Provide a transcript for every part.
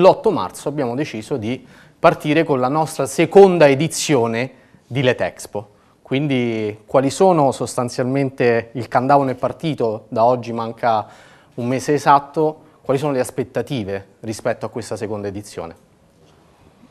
l'8 marzo abbiamo deciso di partire con la nostra seconda edizione di Letexpo. Quindi quali sono sostanzialmente, il countdown è partito, da oggi manca un mese esatto, quali sono le aspettative rispetto a questa seconda edizione?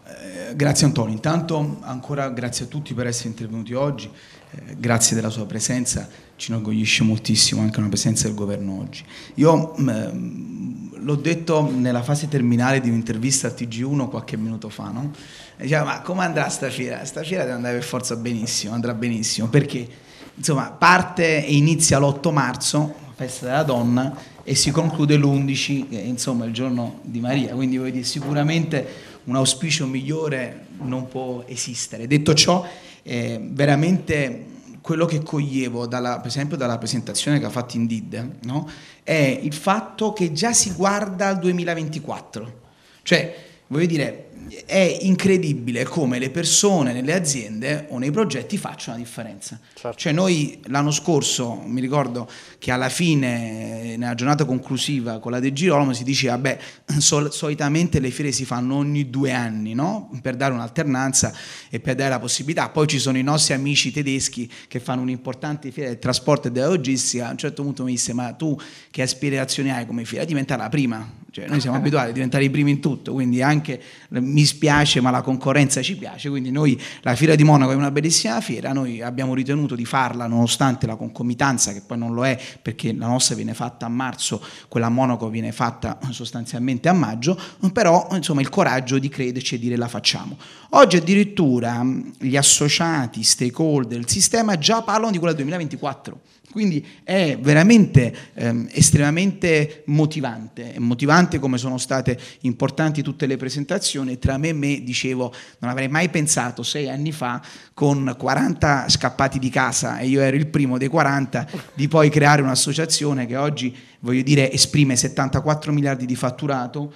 Eh, grazie Antonio, intanto ancora grazie a tutti per essere intervenuti oggi, eh, grazie della sua presenza, ci inorgoglisce moltissimo anche una presenza del governo oggi. Io mh, mm, l'ho detto nella fase terminale di un'intervista a TG1 qualche minuto fa, no? Diceva, ma come andrà sta fiera? Sta fiera deve andare per forza benissimo, andrà benissimo, perché insomma parte e inizia l'8 marzo, festa della donna, e si conclude l'11, insomma il giorno di Maria, quindi voglio dire, sicuramente un auspicio migliore non può esistere. Detto ciò, eh, veramente quello che coglievo, dalla, per esempio dalla presentazione che ha fatto Indeed, no? è il fatto che già si guarda al 2024. Cioè, voglio dire, è incredibile come le persone nelle aziende o nei progetti facciano la differenza. Certo. Cioè noi l'anno scorso, mi ricordo che alla fine, nella giornata conclusiva con la De Girolamo si diceva, beh, sol- solitamente le fiere si fanno ogni due anni, no? Per dare un'alternanza e per dare la possibilità. Poi ci sono i nostri amici tedeschi che fanno un'importante fiera del trasporto e della logistica. A un certo punto mi disse, ma tu che aspirazioni hai come fiera? Diventare la prima. Cioè, noi siamo abituati a diventare i primi in tutto, quindi anche mi spiace, ma la concorrenza ci piace. Quindi noi, la Fiera di Monaco è una bellissima fiera, noi abbiamo ritenuto di farla nonostante la concomitanza, che poi non lo è perché la nostra viene fatta a marzo, quella a Monaco viene fatta sostanzialmente a maggio, però insomma il coraggio di crederci e dire la facciamo. Oggi addirittura gli associati, stakeholder, il sistema già parlano di quella del 2024. Quindi è veramente ehm, estremamente motivante, è motivante come sono state importanti tutte le presentazioni. Tra me e me, dicevo, non avrei mai pensato sei anni fa, con 40 scappati di casa, e io ero il primo dei 40, di poi creare un'associazione che oggi, voglio dire, esprime 74 miliardi di fatturato,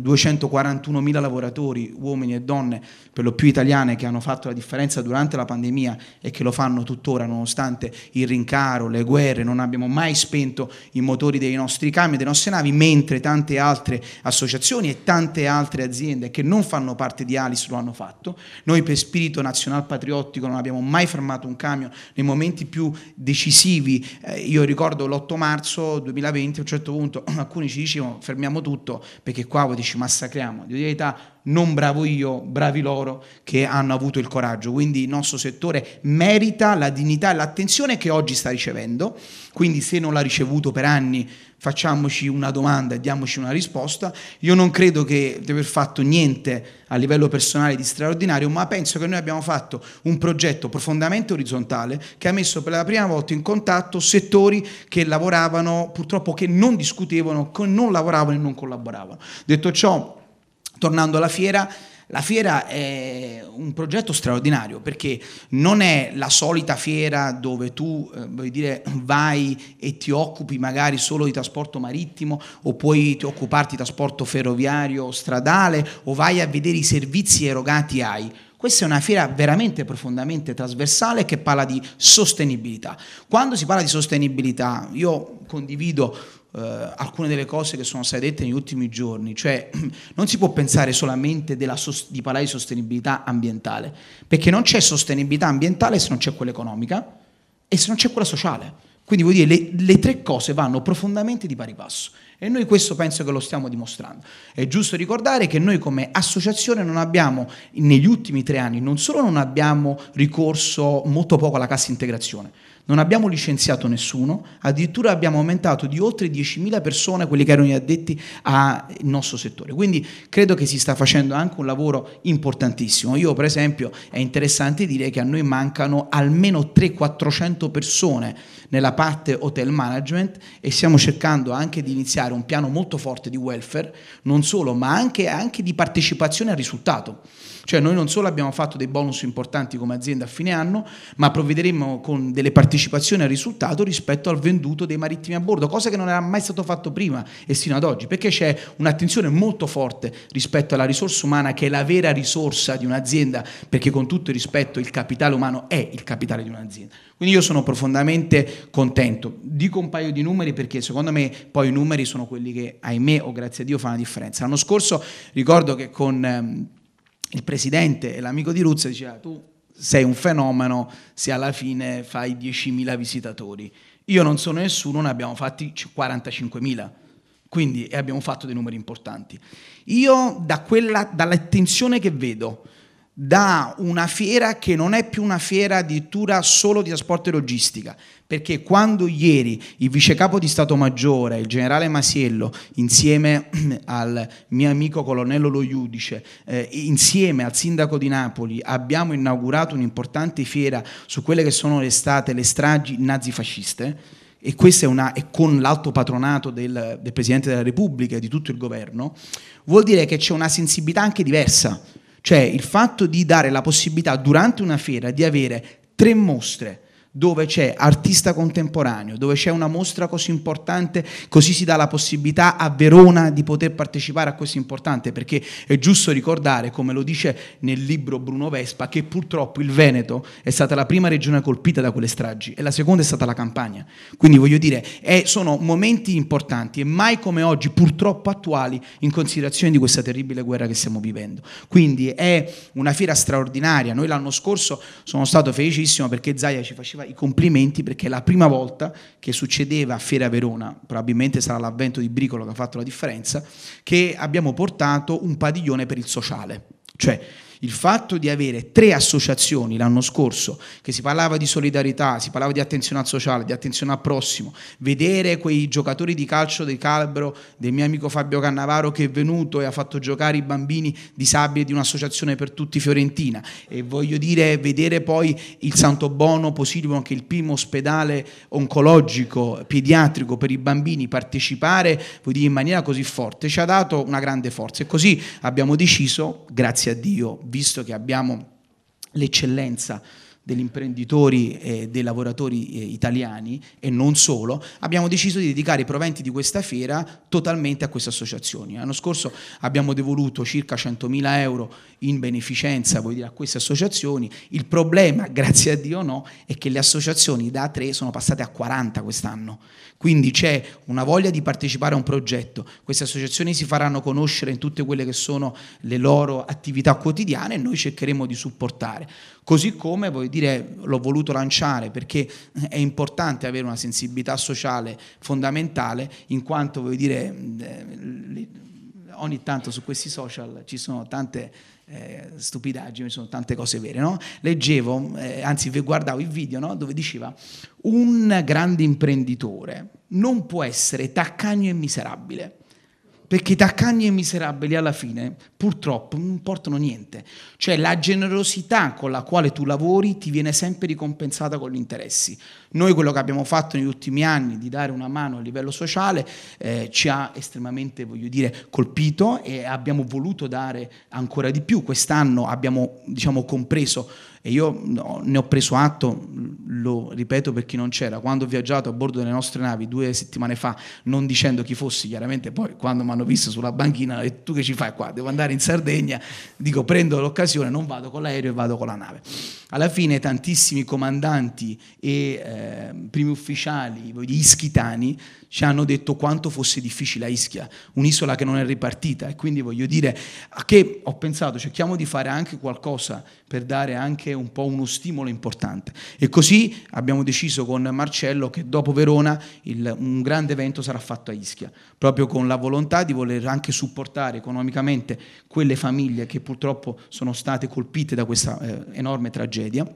241.000 lavoratori, uomini e donne, per lo più italiane, che hanno fatto la differenza durante la pandemia e che lo fanno tuttora nonostante il rincaro, le guerre, non abbiamo mai spento i motori dei nostri camion, delle nostre navi, mentre tante altre associazioni e tante altre aziende che non fanno parte di Alice lo hanno fatto. Noi per spirito nazional patriottico non abbiamo mai fermato un camion nei momenti più decisivi. Eh, io ricordo l'8 marzo 2020, a un certo punto alcuni ci dicevano fermiamo tutto perché qua bravo, dici massacriamo. Di verità, non bravo io, bravi loro che hanno avuto il coraggio. Quindi il nostro settore merita la dignità e l'attenzione che oggi sta ricevendo. Quindi se non l'ha ricevuto per anni, facciamoci una domanda e diamoci una risposta. Io non credo che di aver fatto niente a livello personale di straordinario, ma penso che noi abbiamo fatto un progetto profondamente orizzontale che ha messo per la prima volta in contatto settori che lavoravano, purtroppo che non discutevano, che non lavoravano e non collaboravano. Detto ciò, tornando alla fiera, la fiera è un progetto straordinario perché non è la solita fiera dove tu eh, dire, vai e ti occupi magari solo di trasporto marittimo o puoi ti occuparti di trasporto ferroviario, stradale o vai a vedere i servizi erogati ai. Questa è una fiera veramente profondamente trasversale che parla di sostenibilità. Quando si parla di sostenibilità, io condivido eh, alcune delle cose che sono state dette negli ultimi giorni, cioè non si può pensare solamente della, di parlare di sostenibilità ambientale, perché non c'è sostenibilità ambientale se non c'è quella economica e se non c'è quella sociale. Quindi vuol dire le, le tre cose vanno profondamente di pari passo e noi questo penso che lo stiamo dimostrando. È giusto ricordare che noi come associazione non abbiamo negli ultimi tre anni non solo non abbiamo ricorso molto poco alla cassa integrazione, non abbiamo licenziato nessuno, addirittura abbiamo aumentato di oltre 10.000 persone quelli che erano gli addetti al nostro settore. Quindi credo che si sta facendo anche un lavoro importantissimo. Io per esempio è interessante dire che a noi mancano almeno 300-400 persone nella parte hotel management e stiamo cercando anche di iniziare un piano molto forte di welfare, non solo, ma anche, anche di partecipazione al risultato. Cioè noi non solo abbiamo fatto dei bonus importanti come azienda a fine anno, ma provvederemo con delle partecipazioni al risultato rispetto al venduto dei marittimi a bordo, cosa che non era mai stato fatto prima e sino ad oggi, perché c'è un'attenzione molto forte rispetto alla risorsa umana che è la vera risorsa di un'azienda, perché con tutto il rispetto il capitale umano è il capitale di un'azienda. Quindi io sono profondamente contento. Dico un paio di numeri perché secondo me poi i numeri sono quelli che, ahimè o grazie a Dio, fanno la differenza. L'anno scorso ricordo che con ehm, il presidente e l'amico di Ruzza diceva tu sei un fenomeno se alla fine fai 10.000 visitatori. Io non sono nessuno, ne abbiamo fatti 45.000, quindi abbiamo fatto dei numeri importanti. Io da quella, dall'attenzione che vedo, da una fiera che non è più una fiera addirittura solo di trasporto e logistica, perché quando ieri il vice capo di Stato Maggiore, il generale Masiello, insieme al mio amico colonnello Lo Iudice, eh, insieme al sindaco di Napoli, abbiamo inaugurato un'importante fiera su quelle che sono le state le stragi nazifasciste, e questo è, una, è con l'alto patronato del, del Presidente della Repubblica e di tutto il governo, vuol dire che c'è una sensibilità anche diversa. Cioè il fatto di dare la possibilità durante una fiera di avere tre mostre dove c'è artista contemporaneo, dove c'è una mostra così importante, così si dà la possibilità a Verona di poter partecipare a questo importante, perché è giusto ricordare, come lo dice nel libro Bruno Vespa, che purtroppo il Veneto è stata la prima regione colpita da quelle stragi e la seconda è stata la Campania. Quindi voglio dire, è, sono momenti importanti e mai come oggi purtroppo attuali in considerazione di questa terribile guerra che stiamo vivendo. Quindi è una fiera straordinaria. Noi l'anno scorso sono stato felicissimo perché Zaia ci faceva i complimenti perché è la prima volta che succedeva a Fiera Verona, probabilmente sarà l'avvento di Bricolo che ha fatto la differenza, che abbiamo portato un padiglione per il sociale. Cioè, il fatto di avere tre associazioni l'anno scorso, che si parlava di solidarietà, si parlava di attenzione al sociale, di attenzione al prossimo, vedere quei giocatori di calcio del calibro del mio amico Fabio Cannavaro che è venuto e ha fatto giocare i bambini disabili di un'associazione per tutti fiorentina. E voglio dire vedere poi il Santo Bono Posilivon che è il primo ospedale oncologico pediatrico per i bambini partecipare dire, in maniera così forte ci ha dato una grande forza. E così abbiamo deciso, grazie a Dio, visto che abbiamo l'eccellenza degli imprenditori e dei lavoratori eh, italiani e non solo, abbiamo deciso di dedicare i proventi di questa fiera totalmente a queste associazioni. L'anno scorso abbiamo devoluto circa 100.000 euro in beneficenza dire, a queste associazioni. Il problema, grazie a Dio no, è che le associazioni da 3 sono passate a 40 quest'anno. Quindi c'è una voglia di partecipare a un progetto. Queste associazioni si faranno conoscere in tutte quelle che sono le loro attività quotidiane e noi cercheremo di supportare. Così come, voglio dire, l'ho voluto lanciare perché è importante avere una sensibilità sociale fondamentale in quanto, voglio dire, eh, ogni tanto su questi social ci sono tante eh, stupidaggini, ci sono tante cose vere. No? Leggevo, eh, anzi guardavo il video no? dove diceva un grande imprenditore non può essere taccagno e miserabile perché i taccagni e miserabili alla fine purtroppo non portano niente. Cioè la generosità con la quale tu lavori ti viene sempre ricompensata con gli interessi. Noi quello che abbiamo fatto negli ultimi anni di dare una mano a livello sociale eh, ci ha estremamente, voglio dire, colpito e abbiamo voluto dare ancora di più. Quest'anno abbiamo, diciamo, compreso e io ne ho preso atto, lo ripeto per chi non c'era, quando ho viaggiato a bordo delle nostre navi due settimane fa, non dicendo chi fossi, chiaramente poi quando mi hanno visto sulla banchina, e tu che ci fai qua? Devo andare in Sardegna, dico prendo l'occasione, non vado con l'aereo e vado con la nave. Alla fine tantissimi comandanti e eh, primi ufficiali, gli ischitani, ci hanno detto quanto fosse difficile a Ischia, un'isola che non è ripartita. E quindi voglio dire a che ho pensato cerchiamo di fare anche qualcosa per dare anche un po' uno stimolo importante. E così abbiamo deciso con Marcello che dopo Verona il, un grande evento sarà fatto a Ischia, proprio con la volontà di voler anche supportare economicamente quelle famiglie che purtroppo sono state colpite da questa eh, enorme tragedia.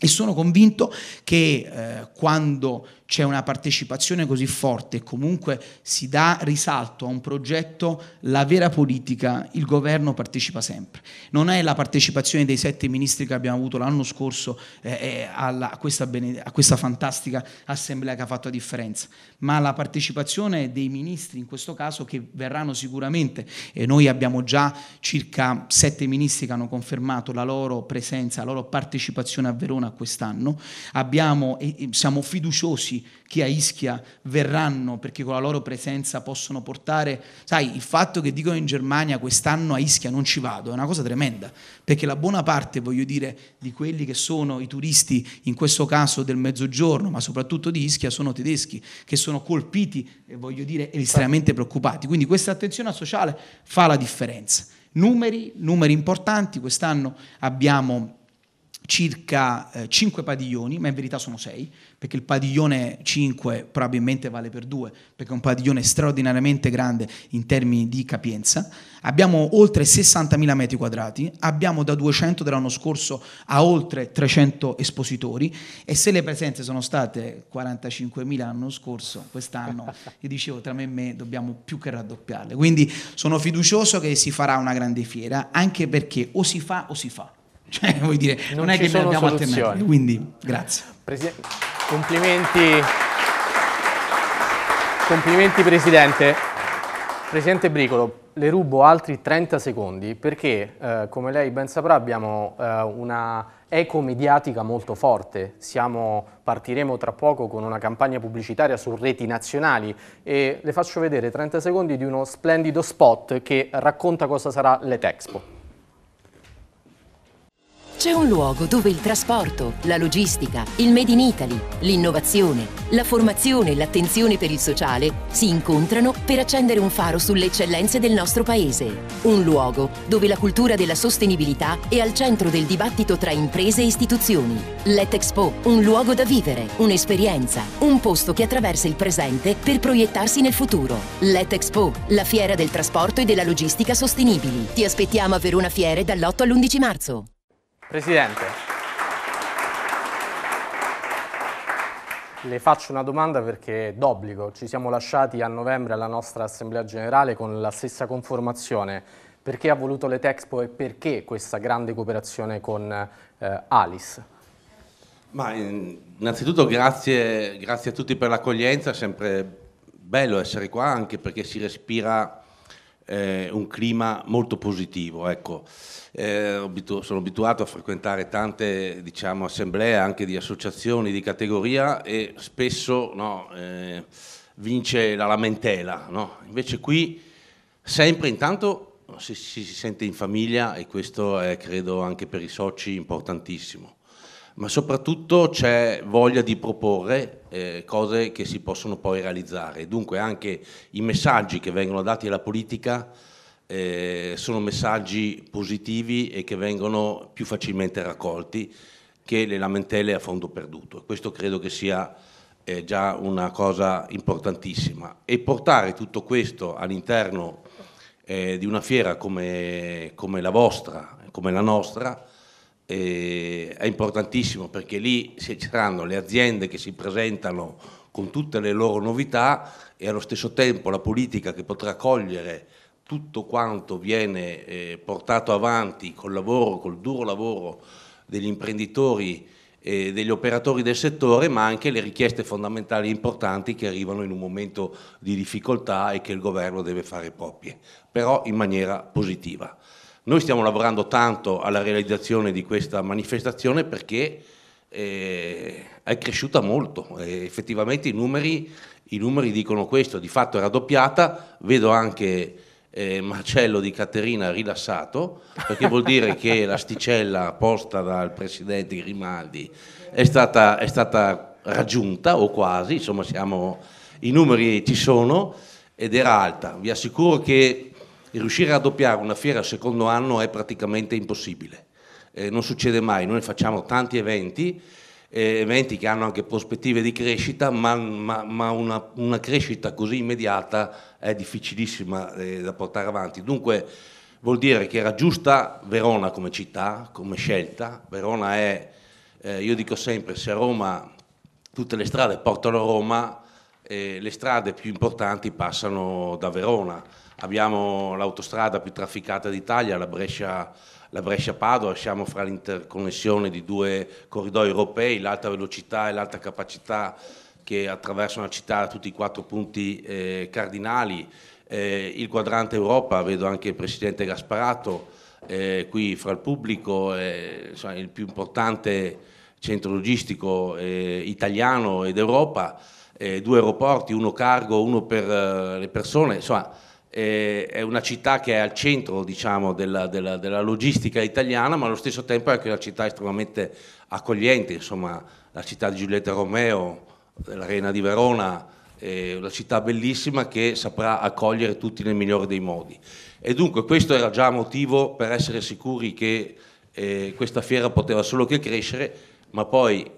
E sono convinto che eh, quando c'è una partecipazione così forte e comunque si dà risalto a un progetto, la vera politica, il governo partecipa sempre. Non è la partecipazione dei sette ministri che abbiamo avuto l'anno scorso eh, eh alla, a, questa a, questa fantastica assemblea che ha fatto la differenza, ma la partecipazione dei ministri in questo caso che verranno sicuramente, e noi abbiamo già circa sette ministri che hanno confermato la loro presenza, la loro partecipazione a Verona quest'anno. Abbiamo, siamo fiduciosi che a Ischia verranno perché con la loro presenza possono portare, sai, il fatto che dicono in Germania quest'anno a Ischia non ci vado è una cosa tremenda, perché la buona parte, voglio dire, di quelli che sono i turisti, in questo caso del mezzogiorno, ma soprattutto di Ischia, sono tedeschi, che sono colpiti e voglio dire estremamente preoccupati. Quindi questa attenzione sociale fa la differenza. Numeri, numeri importanti, quest'anno abbiamo circa eh, 5 padiglioni, ma in verità sono 6, perché il padiglione 5 probabilmente vale per 2, perché è un padiglione straordinariamente grande in termini di capienza. Abbiamo oltre 60.000 metri quadrati, abbiamo da 200 dell'anno scorso a oltre 300 espositori e se le presenze sono state 45.000 l'anno scorso, quest'anno, io dicevo tra me e me dobbiamo più che raddoppiarle. Quindi sono fiducioso che si farà una grande fiera, anche perché o si fa o si fa cioè, vuoi dire, non, non è che ne abbiamo alternative. Quindi, grazie. Presi complimenti. Complimenti Presidente. Presidente Bricolo, le rubo altri 30 secondi perché, eh, come lei ben saprà, abbiamo eh, una eco mediatica molto forte. Siamo, partiremo tra poco con una campagna pubblicitaria su reti nazionali e le faccio vedere 30 secondi di uno splendido spot che racconta cosa sarà l'Etexpo. C'è un luogo dove il trasporto, la logistica, il Made in Italy, l'innovazione, la formazione e l'attenzione per il sociale si incontrano per accendere un faro sulle eccellenze del nostro paese. Un luogo dove la cultura della sostenibilità è al centro del dibattito tra imprese e istituzioni. L'Etexpo, un luogo da vivere, un'esperienza, un posto che attraversa il presente per proiettarsi nel futuro. L'Etexpo, la fiera del trasporto e della logistica sostenibili. Ti aspettiamo a Verona Fiere dall'8 all'11 marzo. Presidente, le faccio una domanda perché d'obbligo. Ci siamo lasciati a novembre alla nostra Assemblea Generale con la stessa conformazione. Perché ha voluto l'Etexpo e perché questa grande cooperazione con eh, Alice? Ma innanzitutto grazie, grazie a tutti per l'accoglienza, è sempre bello essere qua anche perché si respira eh, un clima molto positivo. Ecco eh, sono abituato a frequentare tante diciamo, assemblee anche di associazioni di categoria e spesso no, eh, vince la lamentela. No? Invece qui sempre intanto si, si, si sente in famiglia e questo è credo anche per i soci importantissimo ma soprattutto c'è voglia di proporre eh, cose che si possono poi realizzare. Dunque anche i messaggi che vengono dati alla politica eh, sono messaggi positivi e che vengono più facilmente raccolti che le lamentele a fondo perduto. Questo credo che sia eh, già una cosa importantissima. E portare tutto questo all'interno eh, di una fiera come, come, la vostra, come la nostra, eh, è importantissimo perché lì ci saranno le aziende che si presentano con tutte le loro novità e allo stesso tempo la politica che potrà cogliere tutto quanto viene eh, portato avanti col lavoro, col duro lavoro degli imprenditori e degli operatori del settore, ma anche le richieste fondamentali e importanti che arrivano in un momento di difficoltà e che il governo deve fare proprie, però in maniera positiva. Noi stiamo lavorando tanto alla realizzazione di questa manifestazione perché eh, è cresciuta molto, e effettivamente i numeri, i numeri dicono questo, di fatto è raddoppiata, vedo anche eh, Marcello di Caterina rilassato, perché vuol dire che l'asticella posta dal presidente Grimaldi è stata, è stata raggiunta, o quasi, insomma siamo, i numeri ci sono ed era alta. Vi assicuro che riuscire a raddoppiare una fiera al secondo anno è praticamente impossibile. Eh, non succede mai, noi facciamo tanti eventi, eh, eventi che hanno anche prospettive di crescita, ma, ma, ma una, una, crescita così immediata è difficilissima eh, da portare avanti. Dunque vuol dire che era giusta Verona come città, come scelta. Verona è, eh, io dico sempre, se a Roma tutte le strade portano a Roma, eh, le strade più importanti passano da Verona. Abbiamo l'autostrada più trafficata d'Italia, la Brescia la Brescia-Padova, siamo fra l'interconnessione di due corridoi europei, l'alta velocità e l'alta capacità che attraversano la città a tutti i quattro punti eh, cardinali, eh, il quadrante Europa, vedo anche il Presidente Gasparato eh, qui fra il pubblico, insomma, il più importante centro logistico eh, italiano ed Europa, eh, due aeroporti, uno cargo, uno per eh, le persone, insomma è una città che è al centro diciamo, della, della, della, logistica italiana, ma allo stesso tempo è anche una città estremamente accogliente, insomma la città di Giulietta Romeo, l'Arena di Verona, è una città bellissima che saprà accogliere tutti nel migliore dei modi. E dunque questo era già motivo per essere sicuri che eh, questa fiera poteva solo che crescere, ma poi,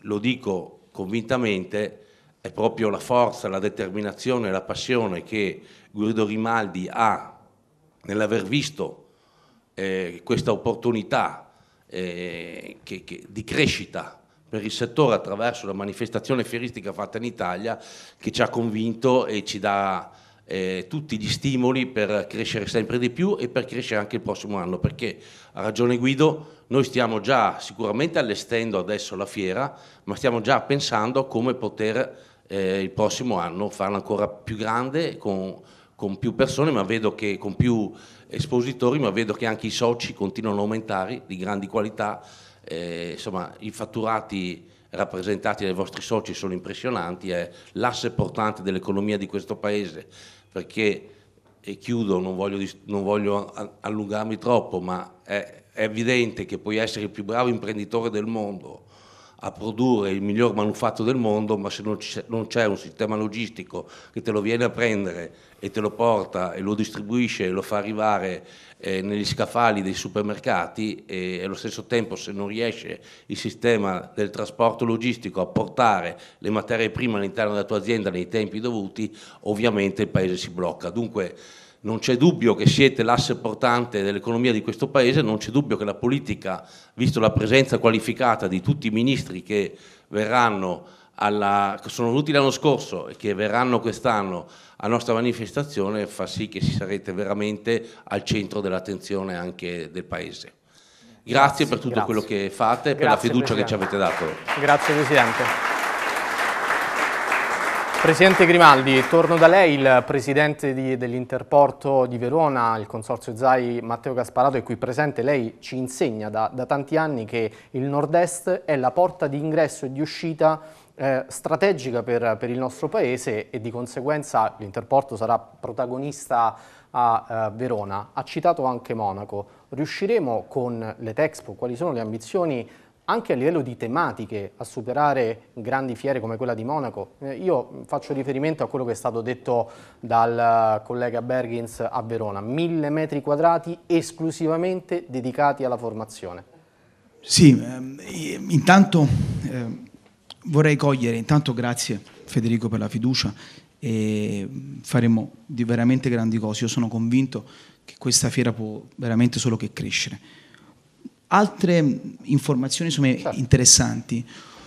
lo dico convintamente, è proprio la forza, la determinazione la passione che Guido Rimaldi ha nell'aver visto eh, questa opportunità eh, che, che, di crescita per il settore attraverso la manifestazione fieristica fatta in Italia che ci ha convinto e ci dà eh, tutti gli stimoli per crescere sempre di più e per crescere anche il prossimo anno, perché ha ragione Guido, noi stiamo già sicuramente allestendo adesso la fiera, ma stiamo già pensando come poter eh, il prossimo anno farla ancora più grande con, con più persone, ma vedo che con più espositori, ma vedo che anche i soci continuano a aumentare di grandi qualità, eh, insomma i fatturati rappresentati dai vostri soci sono impressionanti, è l'asse portante dell'economia di questo paese perché, e chiudo, non voglio, non voglio allungarmi troppo, ma è, è evidente che puoi essere il più bravo imprenditore del mondo, a produrre il miglior manufatto del mondo, ma se non c'è un sistema logistico che te lo viene a prendere e te lo porta e lo distribuisce e lo fa arrivare eh, negli scaffali dei supermercati e allo stesso tempo se non riesce il sistema del trasporto logistico a portare le materie prime all'interno della tua azienda nei tempi dovuti, ovviamente il paese si blocca. Dunque non c'è dubbio che siete l'asse portante dell'economia di questo Paese, non c'è dubbio che la politica, visto la presenza qualificata di tutti i ministri che, verranno alla, che sono venuti l'anno scorso e che verranno quest'anno alla nostra manifestazione, fa sì che si sarete veramente al centro dell'attenzione anche del Paese. Grazie, grazie per tutto grazie. quello che fate e per la fiducia Presidente. che ci avete dato. Grazie Presidente. Presidente Grimaldi, torno da lei, il Presidente dell'Interporto di Verona, il Consorzio ZAI Matteo Gasparato è qui presente, lei ci insegna da, da tanti anni che il Nord-Est è la porta di ingresso e di uscita eh, strategica per, per, il nostro Paese e di conseguenza l'Interporto sarà protagonista a eh, Verona. Ha citato anche Monaco, riusciremo con l'Etexpo, quali sono le ambizioni anche a livello di tematiche a superare grandi fiere come quella di Monaco. Eh, io faccio riferimento a quello che è stato detto dal collega Bergins a Verona, mille metri quadrati esclusivamente dedicati alla formazione. Sì, ehm, intanto eh, vorrei cogliere, intanto grazie Federico per la fiducia e faremo di veramente grandi cose. Io sono convinto che questa fiera può veramente solo che crescere. Altre informazioni certo. interessanti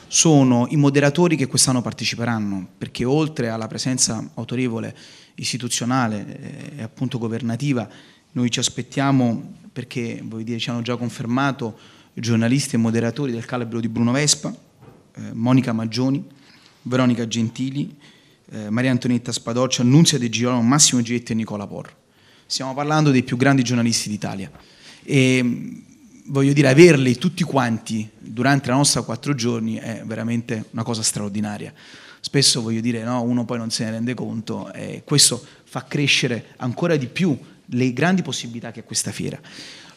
sono i moderatori che quest'anno parteciperanno, perché oltre alla presenza autorevole istituzionale e appunto governativa, noi ci aspettiamo, perché dire, ci hanno già confermato giornalisti e moderatori del calibro di Bruno Vespa, eh, Monica Maggioni, Veronica Gentili, eh, Maria Antonietta Spadoccia, Annunzia De Girolamo, Massimo Giletti e Nicola Porro. Stiamo parlando dei più grandi giornalisti d'Italia. E voglio dire, averli tutti quanti durante la nostra quattro giorni è veramente una cosa straordinaria. Spesso voglio dire, no, uno poi non se ne rende conto e questo fa crescere ancora di più le grandi possibilità che ha questa fiera.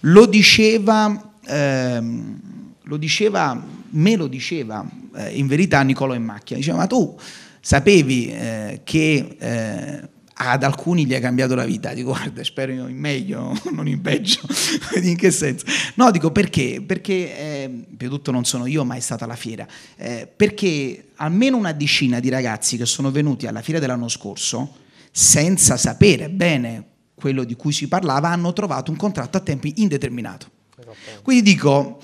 Lo diceva, ehm, lo diceva me lo diceva eh, in verità Nicolò in macchina, diceva ma tu sapevi eh, che eh, ad alcuni gli ha cambiato la vita, dico guarda spero in meglio, non in peggio, in che senso? No, dico perché? Perché, eh, per tutto non sono io, ma è stata la fiera, eh, perché almeno una decina di ragazzi che sono venuti alla fiera dell'anno scorso, senza sapere bene quello di cui si parlava, hanno trovato un contratto a tempo indeterminato. Quindi dico,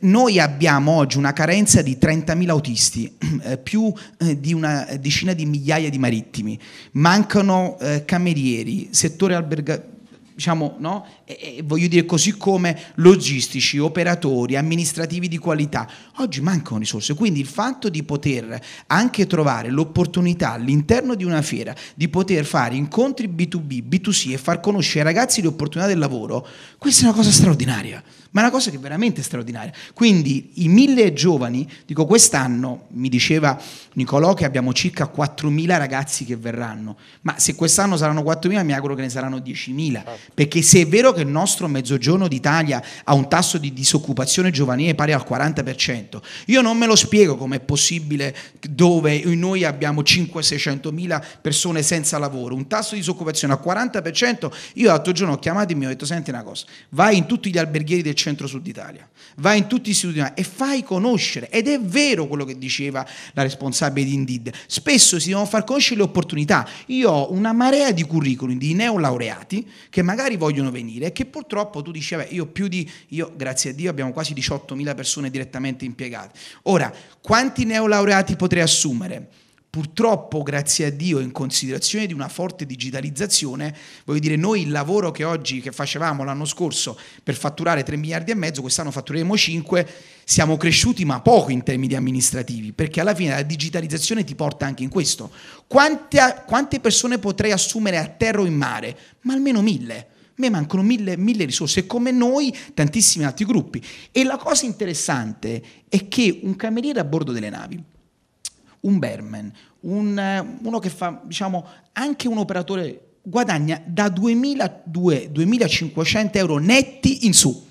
noi abbiamo oggi una carenza di 30.000 autisti, eh, più eh, di una decina di migliaia di marittimi, mancano eh, camerieri, settore albergativo diciamo, no? E voglio dire così come logistici, operatori, amministrativi di qualità. Oggi mancano risorse, quindi il fatto di poter anche trovare l'opportunità all'interno di una fiera di poter fare incontri B2B, B2C e far conoscere ai ragazzi le opportunità del lavoro, questa è una cosa straordinaria ma è una cosa che è veramente straordinaria. Quindi i mille giovani, dico quest'anno, mi diceva Nicolò che abbiamo circa 4.000 ragazzi che verranno, ma se quest'anno saranno 4.000 mi auguro che ne saranno 10.000, certo. perché se è vero che il nostro mezzogiorno d'Italia ha un tasso di disoccupazione giovanile pari al 40%, io non me lo spiego come è possibile dove noi abbiamo 500-600 mila persone senza lavoro, un tasso di disoccupazione al 40%, io l'altro giorno ho chiamato e mi ho detto senti una cosa, vai in tutti gli alberghieri del centro-sud Italia, vai in tutti gli istituti e fai conoscere, ed è vero quello che diceva la responsabile di Indeed, spesso si devono far conoscere le opportunità, io ho una marea di curriculum di neolaureati che magari vogliono venire e che purtroppo tu dici, vabbè, io più di, io grazie a Dio abbiamo quasi 18 mila persone direttamente impiegate, ora quanti neolaureati potrei assumere? Purtroppo, grazie a Dio, in considerazione di una forte digitalizzazione, voglio dire, noi il lavoro che oggi, che facevamo l'anno scorso per fatturare 3 miliardi e mezzo, quest'anno fattureremo 5, siamo cresciuti ma poco in termini amministrativi, perché alla fine la digitalizzazione ti porta anche in questo. Quante, quante persone potrei assumere a terra o in mare? Ma almeno mille. A me mancano mille, mille risorse, e come noi tantissimi altri gruppi. E la cosa interessante è che un cameriere a bordo delle navi, un Berman, un, uno che fa, diciamo, anche un operatore guadagna da 2.500 euro netti in su.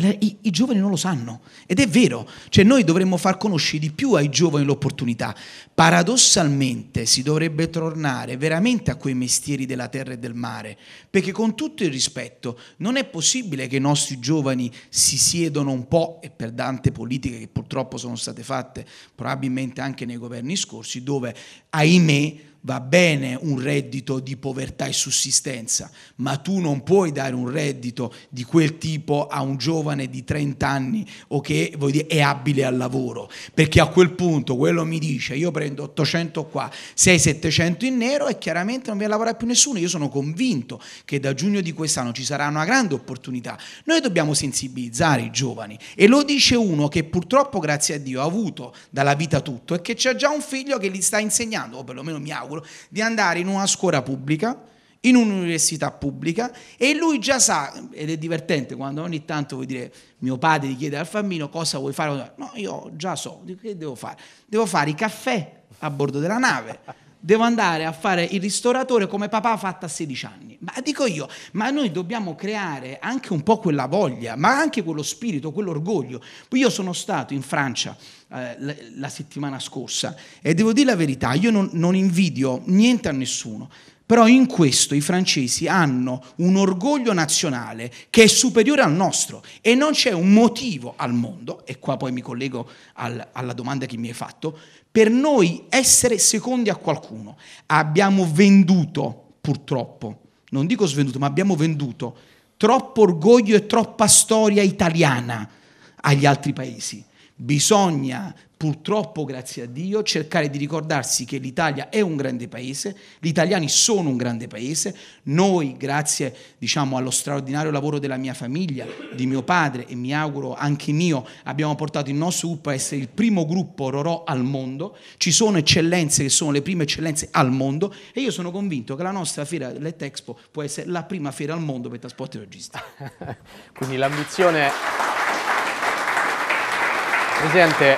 I, I, giovani non lo sanno ed è vero, cioè noi dovremmo far conoscere di più ai giovani l'opportunità. Paradossalmente si dovrebbe tornare veramente a quei mestieri della terra e del mare, perché con tutto il rispetto non è possibile che i nostri giovani si siedono un po', e per tante politiche che purtroppo sono state fatte probabilmente anche nei governi scorsi, dove ahimè va bene un reddito di povertà e sussistenza, ma tu non puoi dare un reddito di quel tipo a un giovane di 30 anni o che è abile al lavoro, perché a quel punto quello mi dice io prendo 800 qua, 600-700 in nero e chiaramente non viene a più nessuno. Io sono convinto che da giugno di quest'anno ci sarà una grande opportunità. Noi dobbiamo sensibilizzare i giovani e lo dice uno che purtroppo grazie a Dio ha avuto dalla vita tutto e che c'ha già un figlio che gli sta insegnando, o perlomeno mi auguro, auguro, di andare in una scuola pubblica, in un'università pubblica e lui già sa, ed è divertente quando ogni tanto vuoi dire mio padre gli chiede al bambino cosa vuoi fare, no io già so, che devo fare? Devo fare i caffè a bordo della nave, devo andare a fare il ristoratore come papà ha fatto a 16 anni. Ma dico io, ma noi dobbiamo creare anche un po' quella voglia, ma anche quello spirito, quell'orgoglio. Io sono stato in Francia eh, la, settimana scorsa e devo dire la verità, io non, non invidio niente a nessuno. Però in questo i francesi hanno un orgoglio nazionale che è superiore al nostro e non c'è un motivo al mondo, e qua poi mi collego al, alla domanda che mi hai fatto, per noi essere secondi a qualcuno. Abbiamo venduto, purtroppo, non dico svenduto, ma abbiamo venduto troppo orgoglio e troppa storia italiana agli altri paesi. Bisogna purtroppo, grazie a Dio, cercare di ricordarsi che l'Italia è un grande paese, gli italiani sono un grande paese, noi, grazie diciamo, allo straordinario lavoro della mia famiglia, di mio padre e mi auguro anche mio, abbiamo portato il nostro gruppo a essere il primo gruppo Rorò al mondo, ci sono eccellenze che sono le prime eccellenze al mondo e io sono convinto che la nostra fiera dell'Etexpo può essere la prima fiera al mondo per trasporto e logistica. Quindi l'ambizione... Presidente,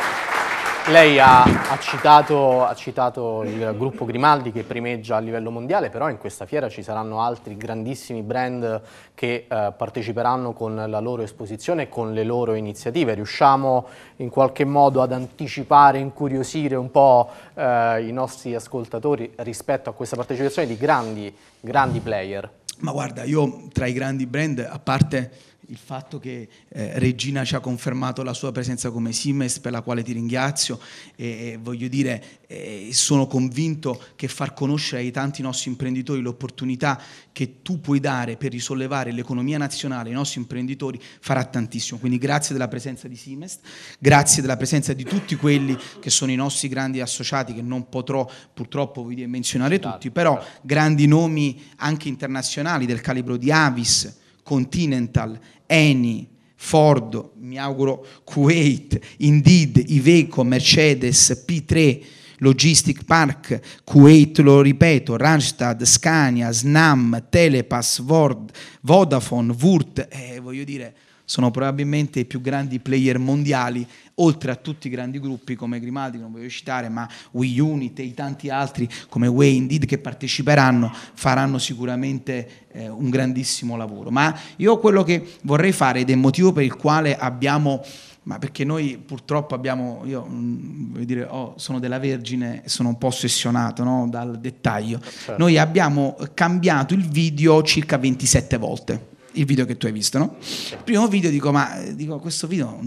lei ha, ha, citato, ha, citato, il gruppo Grimaldi che primeggia a livello mondiale, però in questa fiera ci saranno altri grandissimi brand che eh, parteciperanno con la loro esposizione e con le loro iniziative. Riusciamo in qualche modo ad anticipare, incuriosire un po' eh, i nostri ascoltatori rispetto a questa partecipazione di grandi, grandi player? Ma guarda, io tra i grandi brand, a parte il fatto che eh, Regina ci ha confermato la sua presenza come Siemens, per la quale ti ringrazio e, e voglio dire, eh, sono convinto che far conoscere ai tanti nostri imprenditori l'opportunità che tu puoi dare per risollevare l'economia nazionale, ai nostri imprenditori, farà tantissimo. Quindi grazie della presenza di Siemens, grazie della presenza di tutti quelli che sono i nostri grandi associati, che non potrò purtroppo menzionare tutti, però grandi nomi anche internazionali del calibro di Avis, Continental, Eni, Ford, mi auguro Kuwait, Indeed, Iveco, Mercedes, P3, Logistic Park, Kuwait, lo ripeto, Randstad, Scania, Snam, Telepass, Vord, Vodafone, Wurt, eh, voglio dire, sono probabilmente i più grandi player mondiali, oltre a tutti i grandi gruppi come Grimaldi, non voglio citare, ma We Unit e i tanti altri come Way Indeed che parteciperanno, faranno sicuramente eh, un grandissimo lavoro. Ma io quello che vorrei fare ed è il motivo per il quale abbiamo ma perché noi purtroppo abbiamo, io mm, dire, oh, sono della Vergine e sono un po' ossessionato no, dal dettaglio, certo. noi abbiamo cambiato il video circa 27 volte il video che tu hai visto, no? Il primo video dico, ma dico, questo video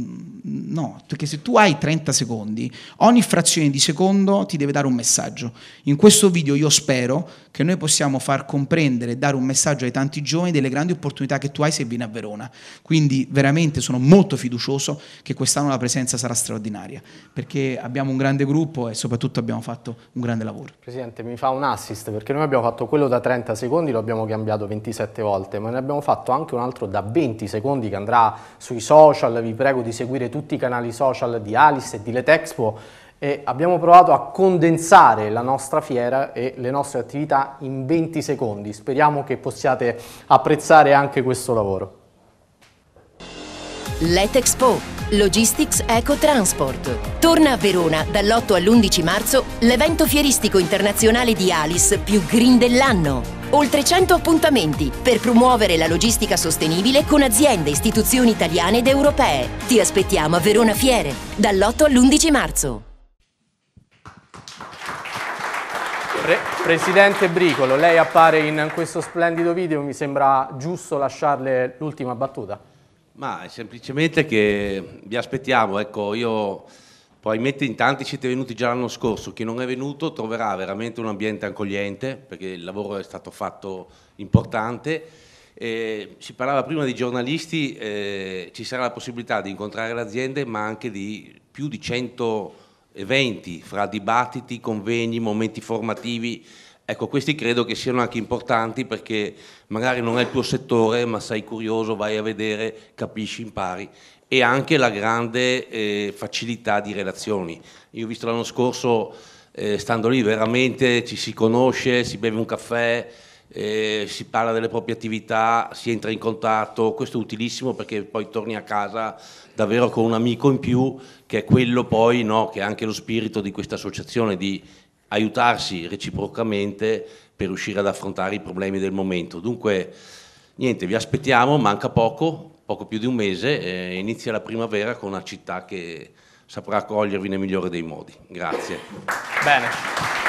no, perché se tu hai 30 secondi, ogni frazione di secondo ti deve dare un messaggio. In questo video io spero che noi possiamo far comprendere e dare un messaggio ai tanti giovani delle grandi opportunità che tu hai se vieni a Verona. Quindi veramente sono molto fiducioso che quest'anno la presenza sarà straordinaria, perché abbiamo un grande gruppo e soprattutto abbiamo fatto un grande lavoro. Presidente, mi fa un assist, perché noi abbiamo fatto quello da 30 secondi, lo abbiamo cambiato 27 volte, ma ne abbiamo fatto anche un altro da 20 secondi che andrà sui social, vi prego di seguire tutti i canali social di Alice e di Letexpo e abbiamo provato a condensare la nostra fiera e le nostre attività in 20 secondi. Speriamo che possiate apprezzare anche questo lavoro. Letexpo, Logistics Eco Transport. Torna a Verona dall'8 all'11 marzo l'evento fieristico internazionale di Alice più green dell'anno. Oltre 100 appuntamenti per promuovere la logistica sostenibile con aziende e istituzioni italiane ed europee. Ti aspettiamo a Verona Fiere, dall'8 all'11 marzo. Pre Presidente Bricolo, lei appare in questo splendido video, mi sembra giusto lasciarle l'ultima battuta. Ma è semplicemente che vi aspettiamo, ecco, io Probabilmente in tanti siete venuti già l'anno scorso, chi non è venuto troverà veramente un ambiente accogliente perché il lavoro è stato fatto importante. Eh, si parlava prima di giornalisti, eh, ci sarà la possibilità di incontrare le aziende ma anche di più di 100 eventi fra dibattiti, convegni, momenti formativi. Ecco, questi credo che siano anche importanti perché magari non è il tuo settore ma sei curioso, vai a vedere, capisci, impari e anche la grande eh, facilità di relazioni. Io ho visto l'anno scorso, eh, stando lì, veramente ci si conosce, si beve un caffè, eh, si parla delle proprie attività, si entra in contatto, questo è utilissimo perché poi torni a casa davvero con un amico in più, che è quello poi, no, che è anche lo spirito di questa associazione, di aiutarsi reciprocamente per riuscire ad affrontare i problemi del momento. Dunque, niente, vi aspettiamo, manca poco, poco più di un mese e inizia la primavera con una città che saprà accogliervi nel migliore dei modi. Grazie. Bene.